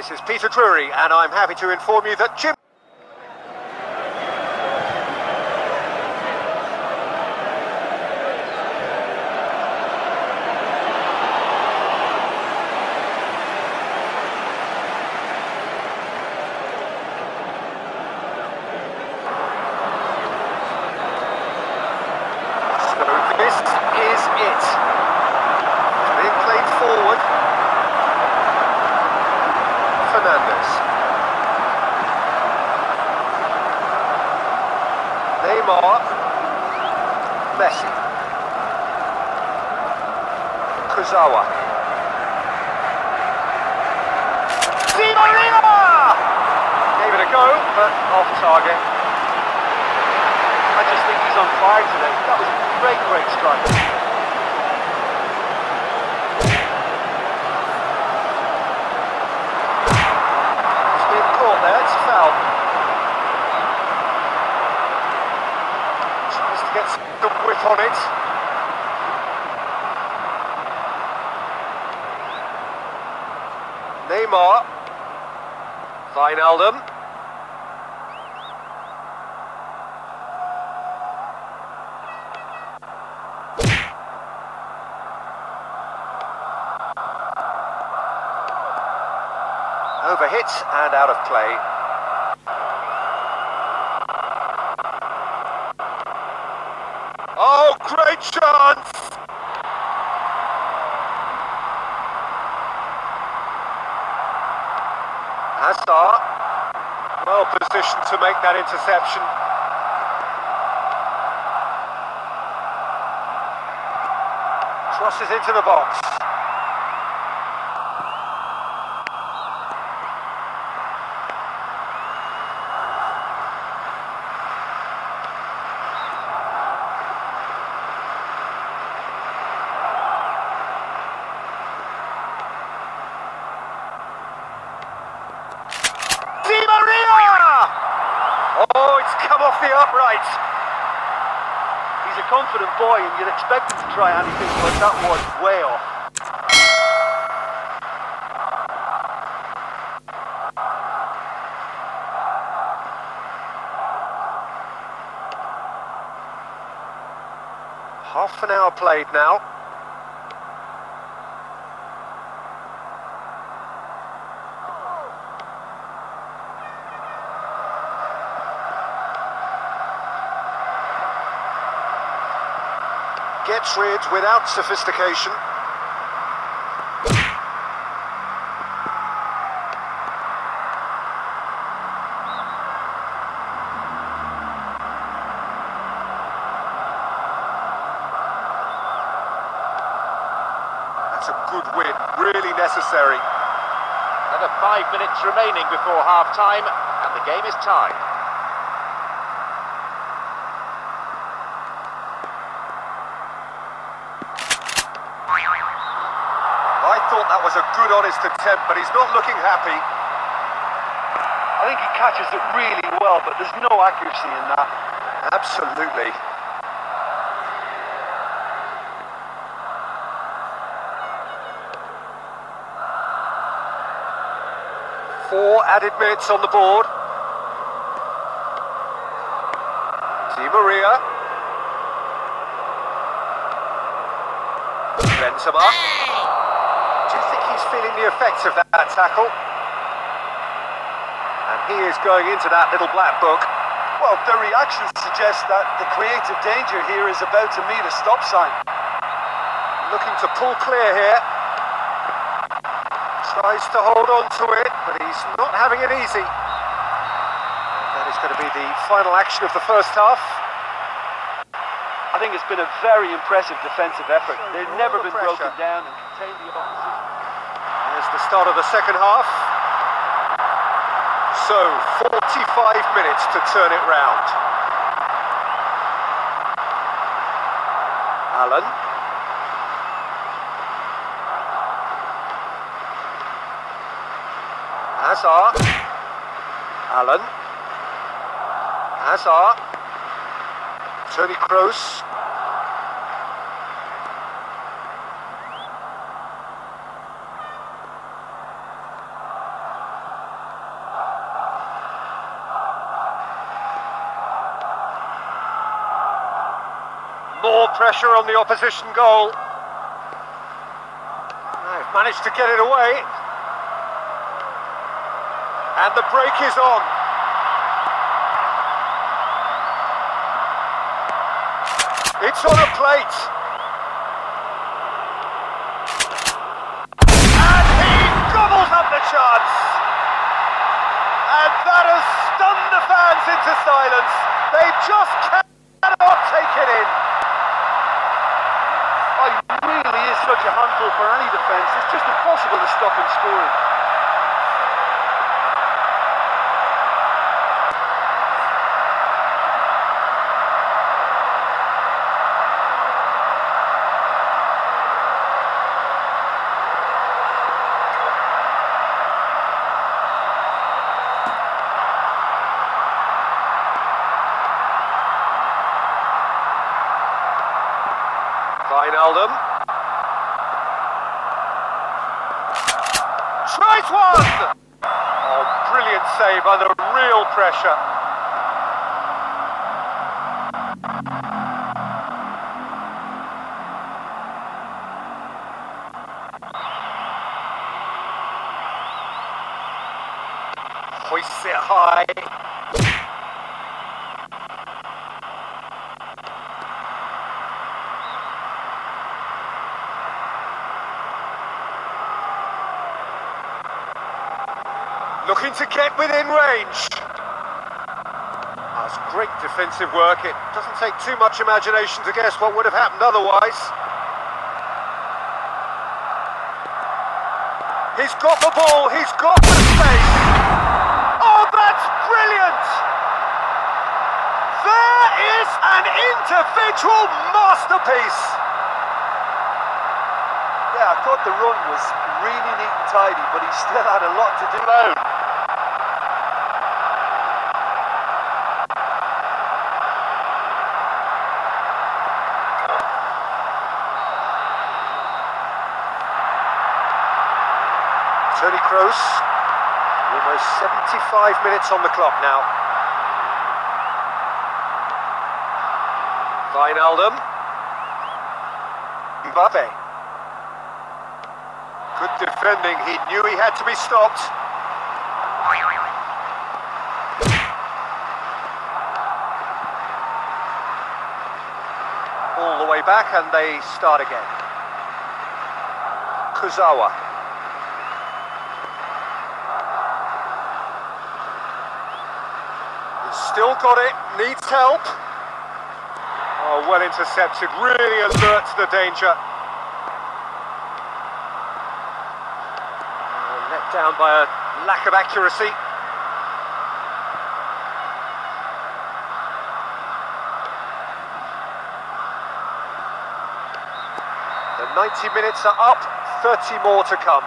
This is Peter Drury, and I'm happy to inform you that Jim. So this is it. Being played forward. Fernandez. Neymar. Messi. Kurzawa. Di Maria! Gave it a go, but off target. I just think he's on fire today. That was a great, great strike. He's been caught there, it's a foul. Tries to get whip on it. Neymar. Wijnaldum. Overhit and out of play. Oh, great chance! Hazard, well positioned to make that interception. Crosses into the box. Di Maria! Oh, it's come off the upright. He's a confident boy, and you'd expect him to try anything, but that was way off. Half an hour played now. Gets rid without sophistication. That's a good win, really necessary. Another five minutes remaining before half time, and the game is tied. I thought that was a good, honest attempt, but he's not looking happy. I think he catches it really well, but there's no accuracy in that. Absolutely. Four added minutes on the board. Di Maria. Benzema. Do you think he's feeling the effects of that tackle? And he is going into that little black book. Well, the reaction suggests that the creative danger here is about to meet a stop sign. Looking to pull clear here. Tries to hold on to it, but he's not having it easy. And that is going to be the final action of the first half. I think it's been a very impressive defensive effort. They've never the been pressure. broken down and contained the opposition. The start of the second half. So, 45 minutes to turn it round. Allen. Hazard. Allen. Hazard. Tony Kroos. More pressure on the opposition goal. They've managed to get it away. And the break is on. It's on a plate. And he gobbles up the chance. And that has stunned the fans into silence. They just cannot take it in. Oh, he really is such a handful for any defence. It's just impossible to stop him scoring. Wijnaldum. Tries one! Oh, brilliant save under real pressure. Looking to get within range. That's great defensive work. It doesn't take too much imagination to guess what would have happened otherwise. He's got the ball, he's got the space. Oh, that's brilliant! There is an individual masterpiece. Yeah, I thought the run was really neat and tidy, but he still had a lot to do alone. Tony Kroos, almost 75 minutes on the clock now. Wijnaldum. Mbappe. Good defending, he knew he had to be stopped. All the way back and they start again. Kurzawa. Still got it, needs help. Oh, well intercepted, really alert to the danger. Oh, let down by a lack of accuracy. The 90 minutes are up, 30 more to come.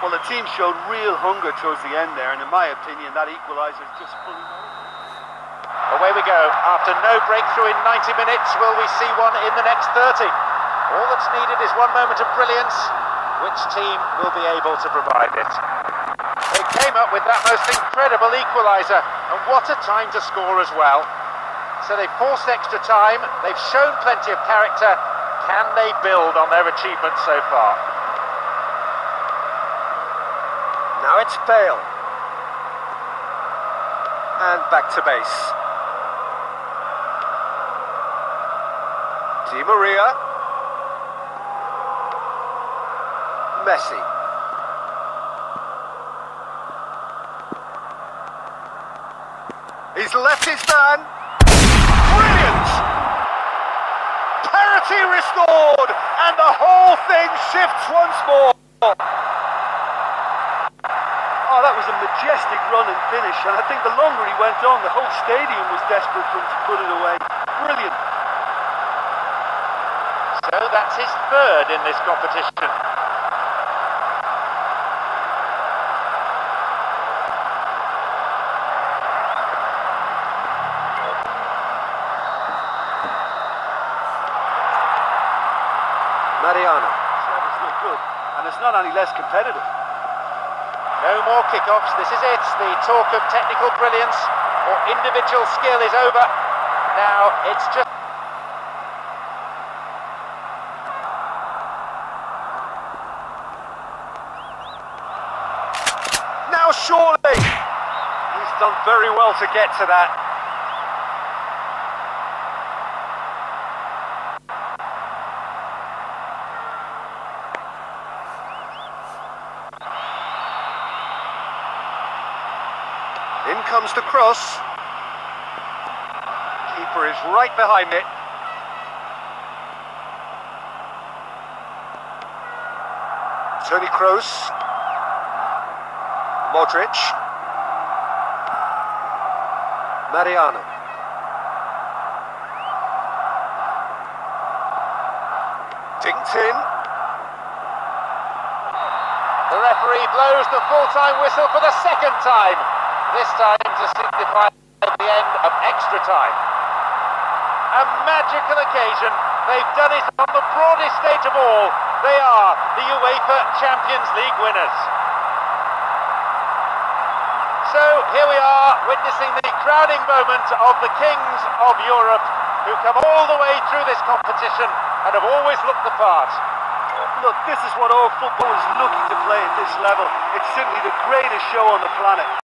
Well, the team showed real hunger towards the end there, and in my opinion, that equaliser is just fully Away we go. After no breakthrough in 90 minutes, will we see one in the next 30? All that's needed is one moment of brilliance. Which team will be able to provide it? They came up with that most incredible equaliser, and what a time to score as well. So they've forced extra time, they've shown plenty of character. Can they build on their achievements so far? Bale. And back to base. Di Maria. Messi. He's left his man. Brilliant! Parity restored, and the whole thing shifts once more. Oh, that was a majestic run and finish, and I think the longer he went on, the whole stadium was desperate for him to put it away. Brilliant. So that's his third in this competition. Mariano. Service looked good, and it's not any less competitive. No more kickoffs, this is it. The talk of technical brilliance or individual skill is over. Now it's just... Now surely! He's done very well to get to that. Cross. Keeper is right behind it. Tony Kroos. Modric. Mariano. Dinked in. The referee blows the full-time whistle for the second time. This time to signify the end of extra time. A magical occasion. They've done it on the broadest stage of all. They are the UEFA Champions League winners. So here we are witnessing the crowning moment of the kings of Europe who come all the way through this competition and have always looked the part. Look, this is what all football is looking to play at this level. It's simply the greatest show on the planet.